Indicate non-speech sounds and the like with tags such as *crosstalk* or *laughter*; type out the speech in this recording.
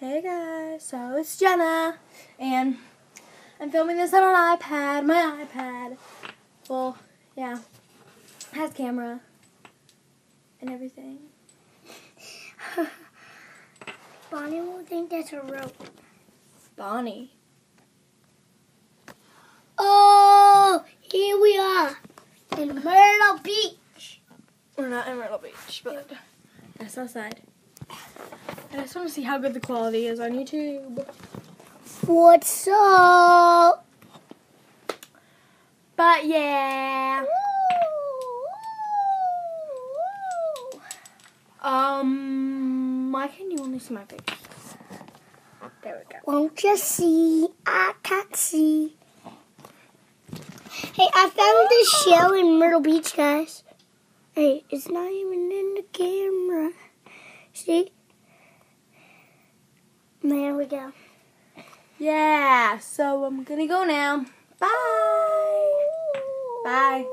Hey guys, so it's Jenna, and I'm filming this on an iPad, my iPad. Well, yeah, has camera and everything. *laughs* Bonnie will think that's a rope. Bonnie. Oh, here we are in Myrtle Beach. We're not in Myrtle Beach, but that's outside. I just want to see how good the quality is on YouTube. What's up? But yeah. Um, why can you only see my face? There we go. Won't you see? I can't see. Hey, I found this shell in Myrtle Beach, guys. Hey, it's not even in the camera. See? We go. Yeah, so I'm gonna go now. Bye. Bye.